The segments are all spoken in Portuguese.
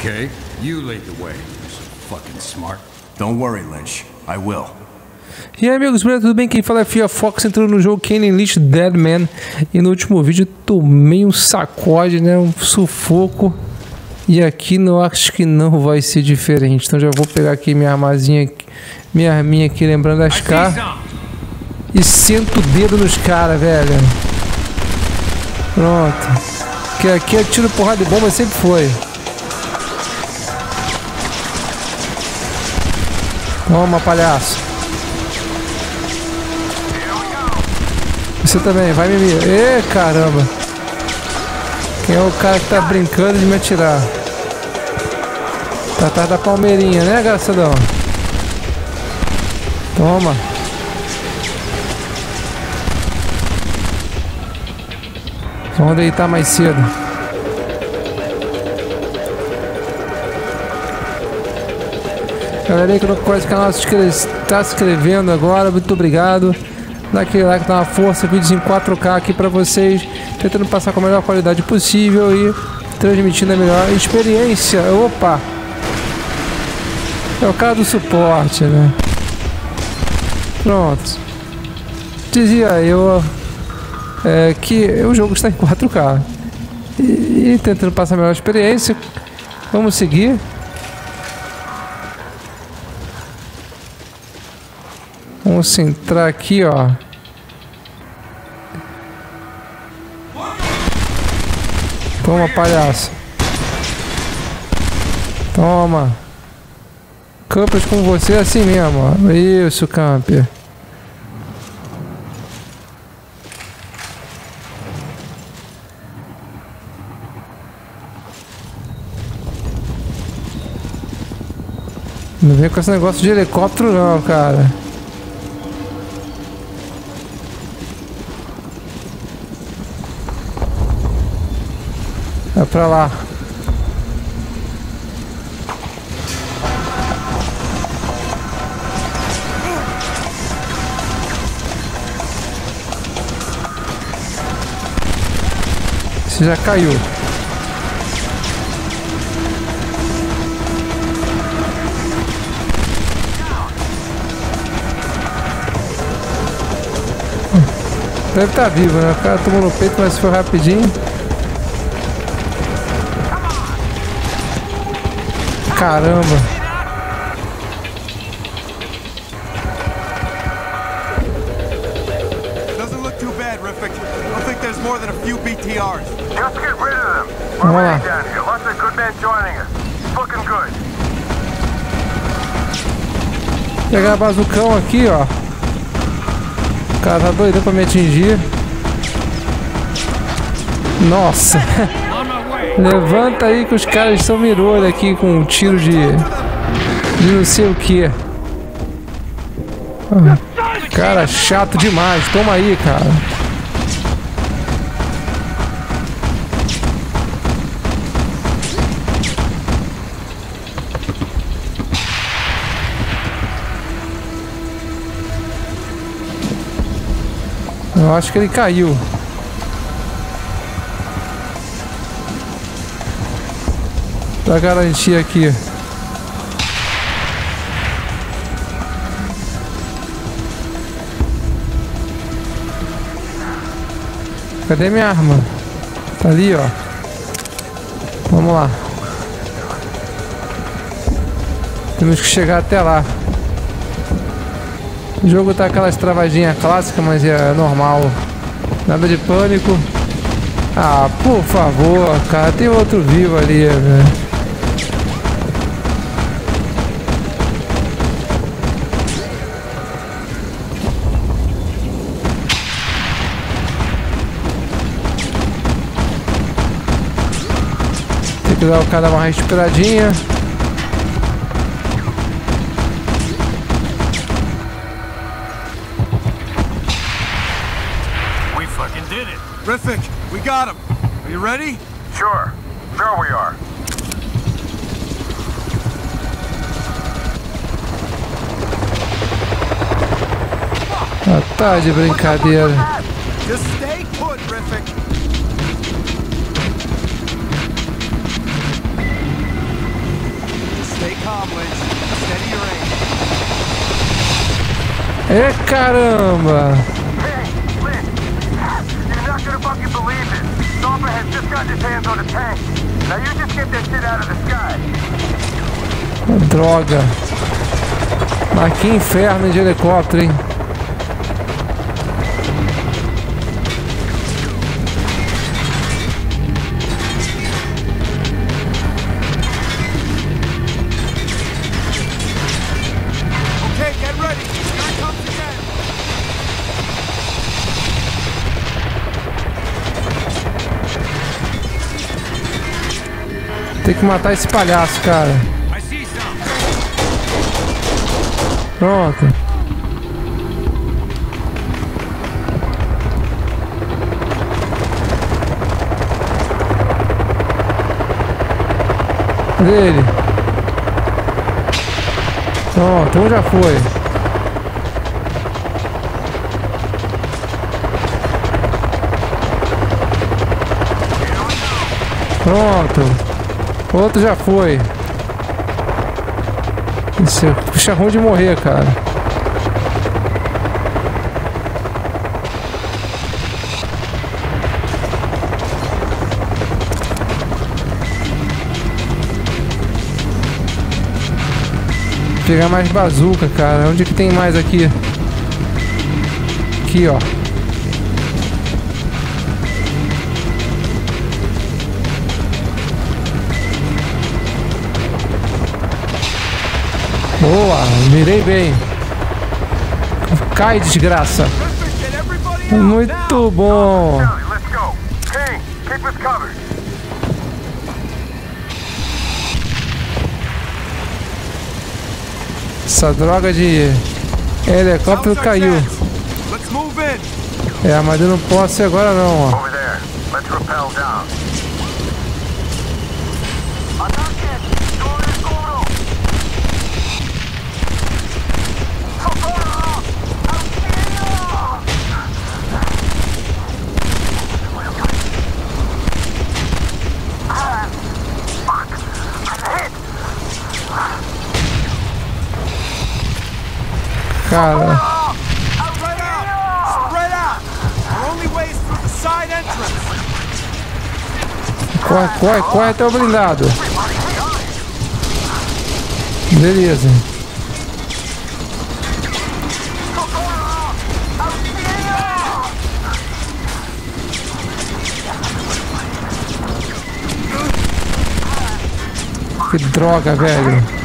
Okay, you lead the way. You're so fucking smart. Don't worry, Lynch. I will. E aí, amigos, beleza? Tudo bem? Quem fala é Fia Fox entrando no jogo Kenny Lynch Dead Man. E no último vídeo tomei um sacode, né? Um sufoco. E aqui não acho que não vai ser diferente. Então já vou pegar aqui minha armazinha, minha arminha aqui, lembrando das caras. E sento o dedo nos caras, velho. Pronto. Que aqui é tiro, porrada de bomba, sempre foi. Toma, palhaço. Você também, vai me Ê, caramba. Quem é o cara que tá brincando de me atirar? Tá atrás da palmeirinha, né, graçadão? Toma. Vamos deitar mais cedo. Galera que não o canal, está se inscrevendo agora, muito obrigado. Dá aquele like, dá uma força, vídeos em 4K aqui para vocês, tentando passar com a melhor qualidade possível e transmitindo a melhor experiência. Opa! É o cara do suporte, né? Pronto. Dizia eu é, que o jogo está em 4K. E, e tentando passar a melhor experiência. Vamos seguir. Vamos entrar aqui, ó. Toma, palhaço. Toma. Campers com você é assim mesmo, ó. Isso, camper. Não vem com esse negócio de helicóptero não, cara. Vai pra lá. Você já caiu. Deve estar tá vivo, né? O cara tomou no peito, mas foi rapidinho. Caramba. Doesn't look too bad, Riffic. I think there's more than a few BTRs. Just get rid of them. We're Vamos lá. ready down here. Lots of good men joining us. Looking good. Pegar bazucão aqui, ó. O cara tá doido pra me atingir. Nossa. Levanta aí que os caras estão mirolho aqui com um tiro de. de não sei o que. Cara, chato demais. Toma aí, cara. Eu acho que ele caiu. Pra garantir aqui. Cadê minha arma? Tá ali, ó. Vamos lá. Temos que chegar até lá. O jogo tá aquelas travadinhas clássicas, mas é normal. Nada de pânico. Ah, por favor, cara, tem outro vivo ali, velho. Que dar o cara uma respiradinha. We fucking did it. Riffic, we got him. Are you ready? Sure. Sure we are. Ah, tá de brincadeira. Just stay put, Riffic. The sky. Droga. Mas que inferno de helicóptero, hein? Que matar esse palhaço, cara. Pronto. Cadê ele? Pronto, um já foi. Pronto. Outro já foi. Isso é ruim de morrer, cara. Pegar mais bazuca, cara. Onde que tem mais aqui? Aqui, ó. Mirei bem. Cai, desgraça. Muito bom. Charlie, let's go. King, keep us covered. Essa droga de helicóptero caiu. É, mas eu não posso ir agora não, ó. Entrance. corre, corre, corre até o blindado. Beleza. Que droga, velho.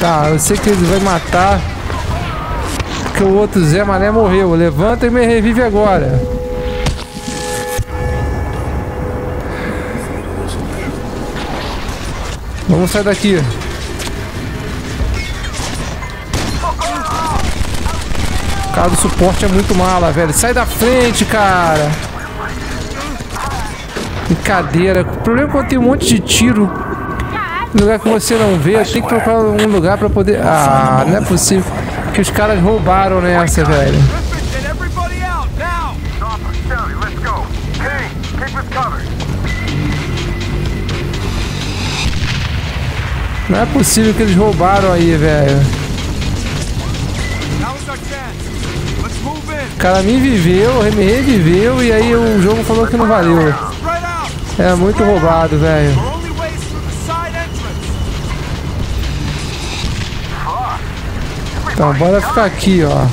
Tá, eu sei que ele vai matar. Porque o outro Zé Mané morreu. Levanta e me revive agora. Vamos sair daqui. O cara do suporte é muito mala, velho. Sai da frente, cara. Brincadeira. O problema é quando tem um monte de tiro. Lugar que você não vê, tem que procurar um lugar pra poder. Ah, não é possível. Que os caras roubaram nessa, velho. Us covered. Não é possível que eles roubaram aí, velho. O cara me viveu, me reviveu e aí o jogo falou que não valeu. É muito roubado, velho. Então, bora ficar aqui, ó.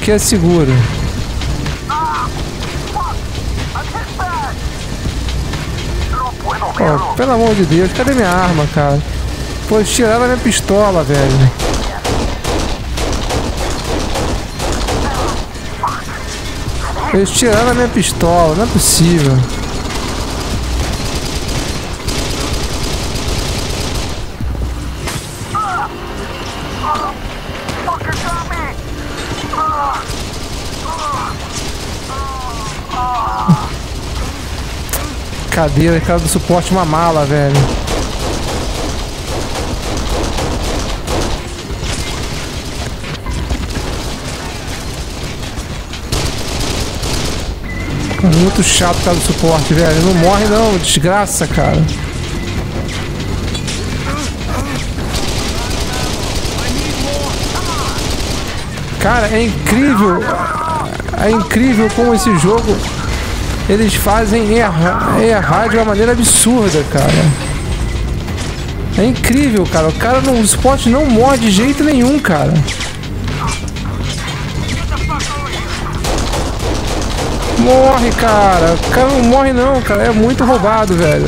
Que é seguro. Ó, pelo amor de Deus, cadê minha arma, cara? Pô, tiraram a minha pistola, velho. Eles tiraram a minha pistola, não é possível. cadeira, a casa do suporte uma mala, velho. Muito chato a casa do suporte, velho. Não morre não, desgraça, cara. Cara, é incrível. É incrível como esse jogo eles fazem errar, errar de uma maneira absurda, cara. É incrível, cara. O cara no spot não morre de jeito nenhum, cara. Morre, cara. O cara não morre não, cara. É muito roubado, velho.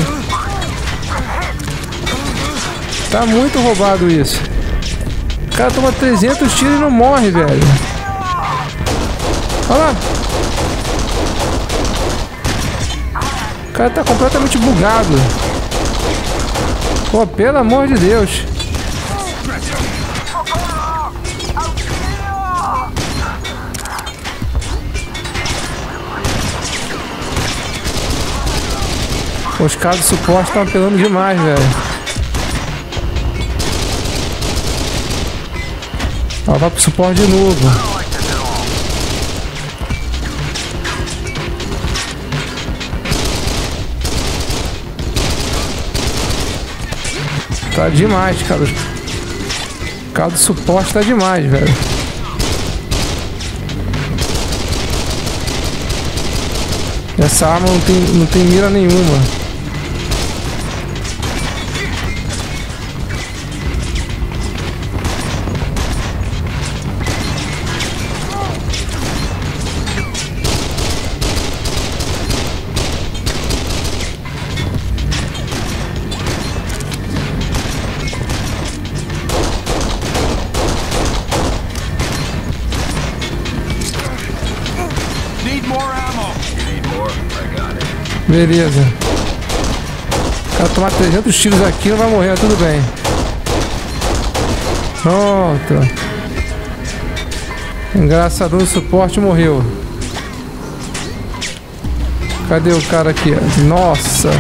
Tá muito roubado isso. O cara toma 300 tiros e não morre, velho. Olha lá. Cara tá completamente bugado. Pô, pelo amor de Deus. Os caras do suporte estão apelando demais, velho. Ó, vai pro suporte de novo. Tá demais, cara. O carro do suporte tá demais, velho. Essa arma não tem, não tem mira nenhuma. Beleza. O cara tomar 300 tiros aqui não vai morrer, tudo bem. Pronto. Engraçador do suporte morreu. Cadê o cara aqui? Nossa.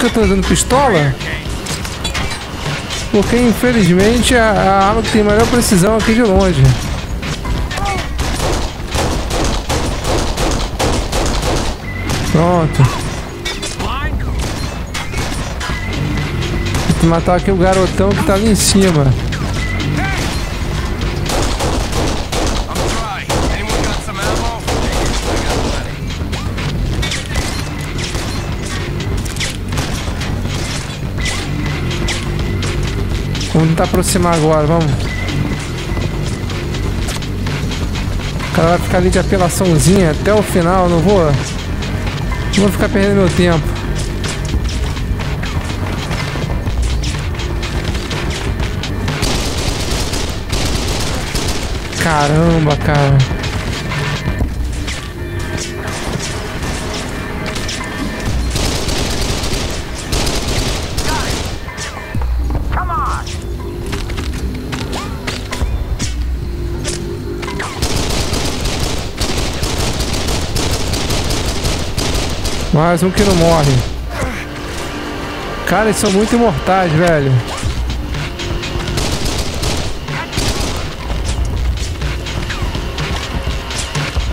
Que eu tô usando pistola? Porque infelizmente a, a arma que tem maior precisão aqui de longe. Pronto. Que matar aqui o garotão que tá ali em cima. Vamos tentar aproximar agora, vamos. O cara vai ficar ali de apelaçãozinha até o final, não vou. Não vou ficar perdendo meu tempo. Caramba, cara. Mais um que não morre. Cara, eles são muito imortais, velho.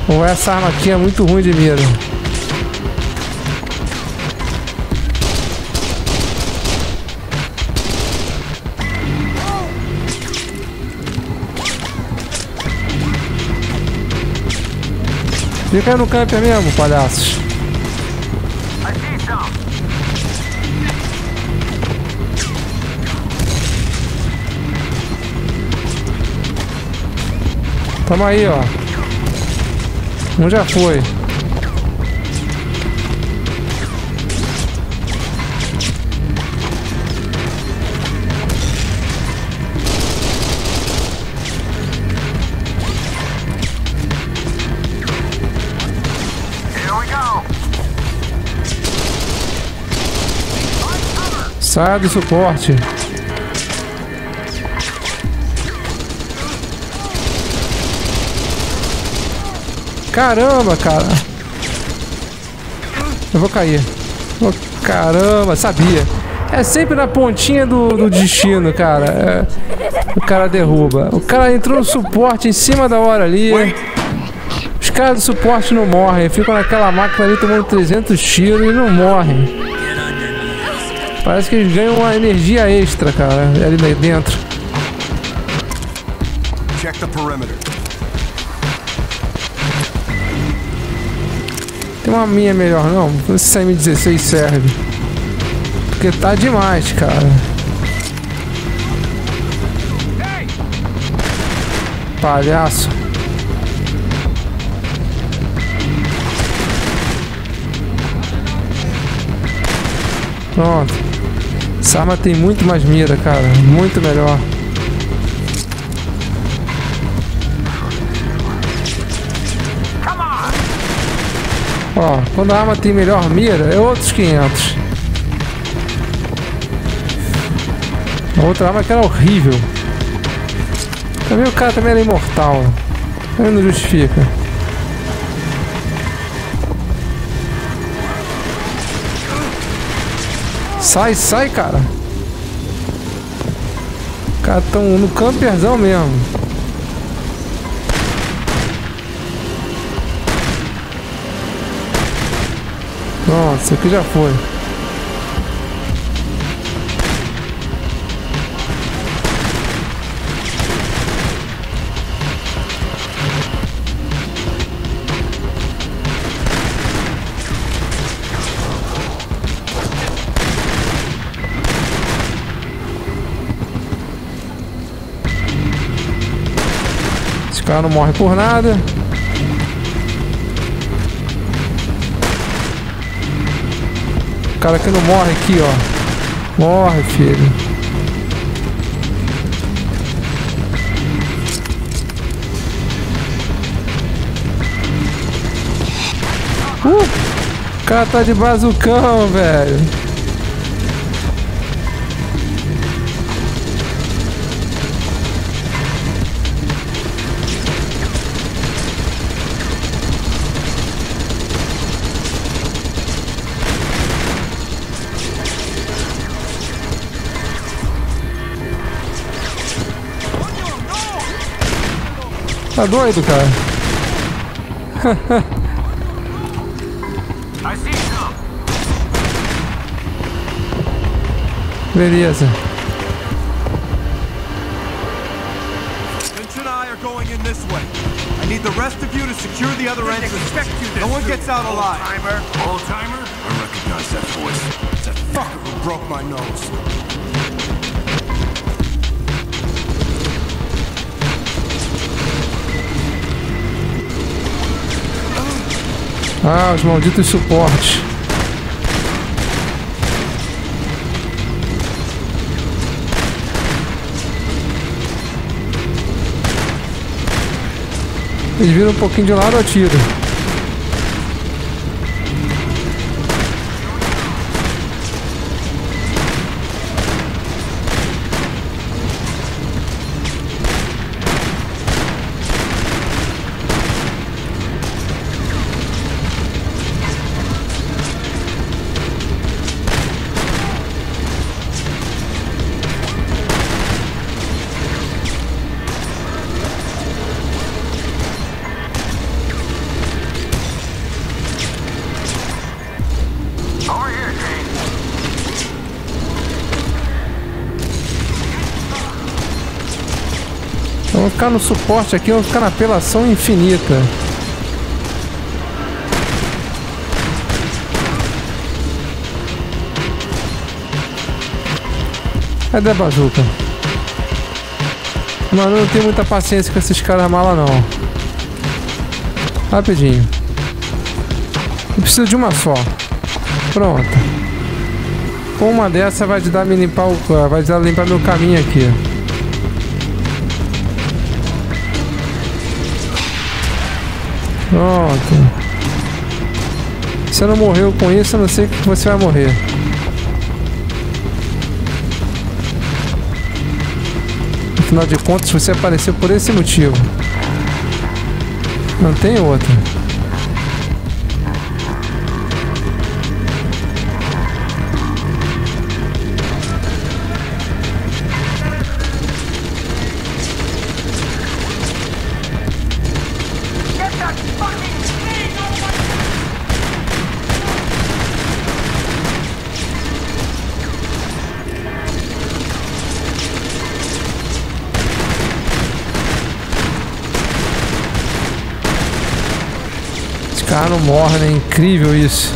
Ou essa arma aqui é muito ruim de mira. Fica aí no camper mesmo, palhaços. Tamo aí, ó. Um já foi. Saia do suporte. Caramba, cara. Eu vou cair. Oh, caramba, sabia. É sempre na pontinha do, do destino, cara. É, o cara derruba. O cara entrou no suporte em cima da hora ali. Os caras do suporte não morrem. Ficam naquela máquina ali tomando 300 tiros e não morrem. Parece que eles ganham uma energia extra, cara, ali dentro. Check the perimeter. Tem uma minha melhor não? Não sei se a M16 serve. Porque tá demais, cara. Palhaço. Pronto. Essa arma tem muito mais mira, cara. Muito melhor. Ó, quando a arma tem melhor mira, é outros 500. A outra arma que era horrível. Também o cara também era imortal. Também não justifica. Sai, sai, cara. Os caras tão no camperzão mesmo. Nossa, aqui já foi. Esse cara não morre por nada. O cara que não morre aqui, ó. Morre, filho. Uh! O cara tá de bazucão, velho. Tá doido, cara? I see some. Beleza. Finch and I are going in this way. I need the rest of you to secure the other entrance. expect you to No one gets out alive. Timer. Old timer? I recognize that voice. It's that fucker who broke my nose. Ah, os malditos suportes. Eles viram um pouquinho de lado, eu ficar no suporte aqui, vamos ficar na apelação infinita. Cadê a bazuca? Mano, eu não tenho muita paciência com esses caras mala não. Rapidinho. Eu preciso de uma só. Pronto. Uma dessa vai te dar me limpar o. Vai te dar limpar meu caminho aqui. Pronto. Você não morreu com isso, eu não sei que você vai morrer. Afinal de contas, você apareceu por esse motivo. Não tem outra. Caras não morrem, né? Incrível isso.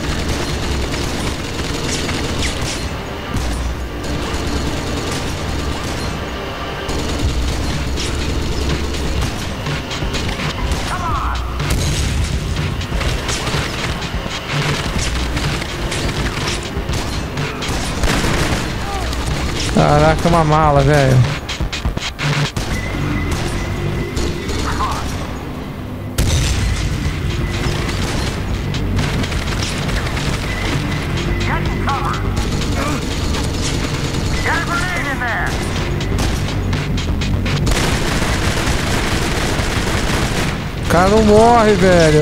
Caraca, uma mala, velho. Cara não morre, velho.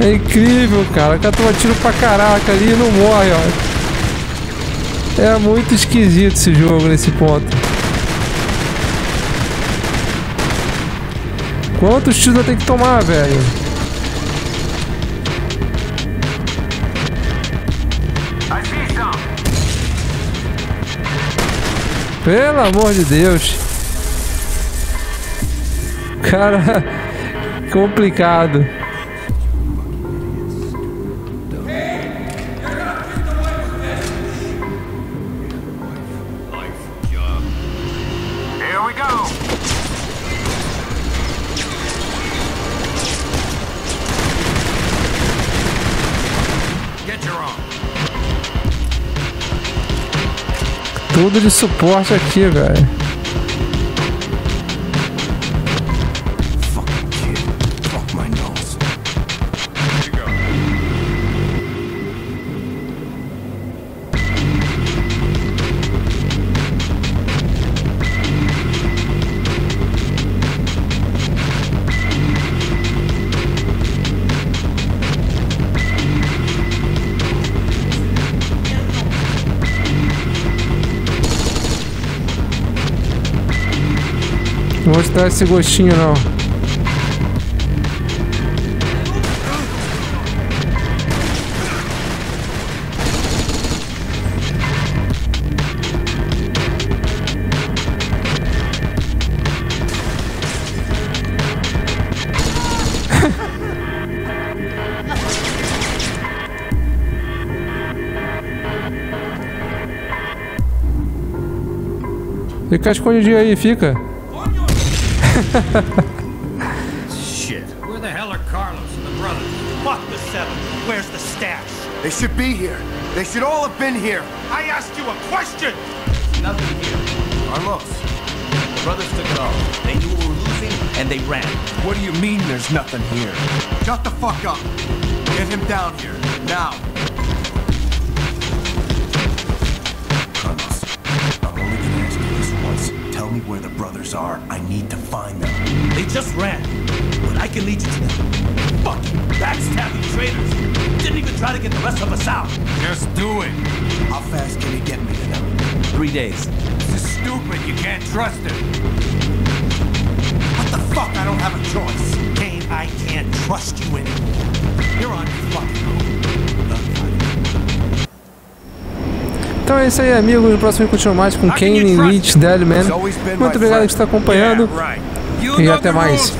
É incrível, cara. O cara toma tiro pra caraca ali e não morre, ó. É muito esquisito esse jogo nesse ponto. Quantos tiros eu tenho que tomar, velho? Pelo amor de Deus. Cara, complicado. Tudo de suporte aqui, velho. Dar esse gostinho, não. Fica escondidinho aí, fica. Shit. Where the hell are Carlos and the brothers? Fuck the seven. Where's the stash? They should be here. They should all have been here. I asked you a question! Nothing here. Carlos, The brothers took it all. They knew we were losing, and they ran. what do you mean there's nothing here? Shut the fuck up. Get him down here. Now. Me where the brothers are. I need to find them. They just ran. But I can lead you to them. Fucking backstabbing traitors. Didn't even try to get the rest of us out. Just do it. How fast can you get me to them? Three days. This is stupid. You can't trust him. What the fuck? I don't have a choice. Kane, I can't trust you anymore. You're on your fucking own. Então é isso aí, amigos. No próximo vídeo mais com Kane, Lynch, Deadman. Muito obrigado por estar acompanhando. E até mais.